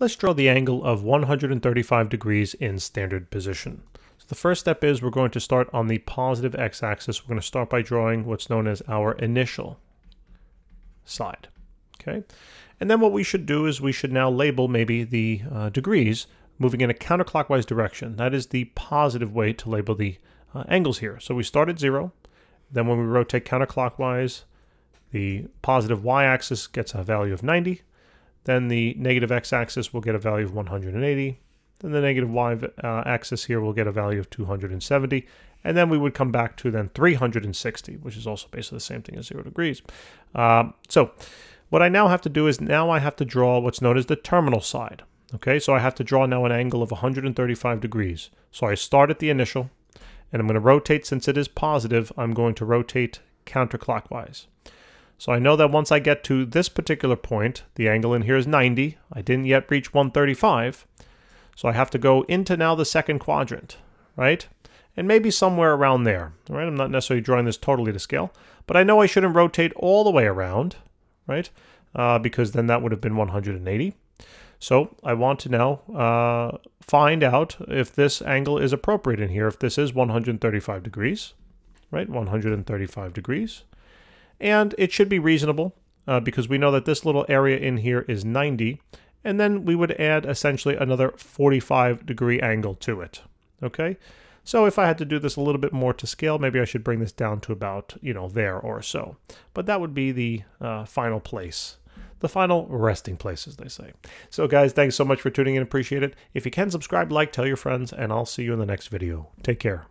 Let's draw the angle of 135 degrees in standard position. So the first step is we're going to start on the positive x-axis. We're going to start by drawing what's known as our initial side. Okay, and then what we should do is we should now label maybe the uh, degrees moving in a counterclockwise direction. That is the positive way to label the uh, angles here. So we start at zero, then when we rotate counterclockwise, the positive y-axis gets a value of 90, then the negative x-axis will get a value of 180. Then the negative y-axis here will get a value of 270. And then we would come back to then 360, which is also basically the same thing as 0 degrees. Um, so what I now have to do is now I have to draw what's known as the terminal side. Okay, so I have to draw now an angle of 135 degrees. So I start at the initial, and I'm going to rotate, since it is positive, I'm going to rotate counterclockwise. So I know that once I get to this particular point, the angle in here is 90. I didn't yet reach 135. So I have to go into now the second quadrant, right? And maybe somewhere around there, right? I'm not necessarily drawing this totally to scale, but I know I shouldn't rotate all the way around, right? Uh, because then that would have been 180. So I want to now uh, find out if this angle is appropriate in here, if this is 135 degrees, right? 135 degrees and it should be reasonable uh, because we know that this little area in here is 90 and then we would add essentially another 45 degree angle to it okay so if I had to do this a little bit more to scale maybe I should bring this down to about you know there or so but that would be the uh, final place the final resting place, as they say. So, guys, thanks so much for tuning in. Appreciate it. If you can, subscribe, like, tell your friends, and I'll see you in the next video. Take care.